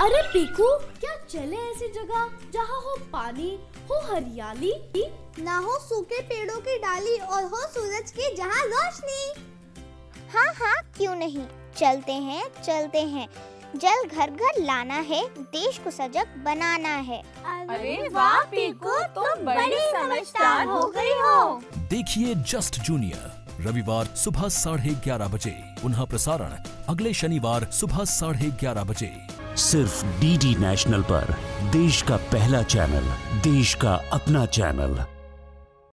अरे पीकू क्या चले ऐसी जगह जहाँ हो पानी हो हरियाली? ना हो सूखे पेड़ों की डाली और हो सूरज की जहाँ रोशनी। हाँ हाँ क्यों नहीं? चलते हैं चलते हैं। जल घर घर लाना है देश को सजग बनाना है। अरे वाह पीकू तुम बड़ी समझदार हो गई हो। देखिए जस्ट जूनियर रविवार सुबह साढ़े ग्यारह बजे पुनः प्रसारण अगले शनिवार सुबह साढ़े ग्यारह बजे। सिर्फ़ डी नेशनल पर देश का पहला चैनल, देश का अपना चैनल।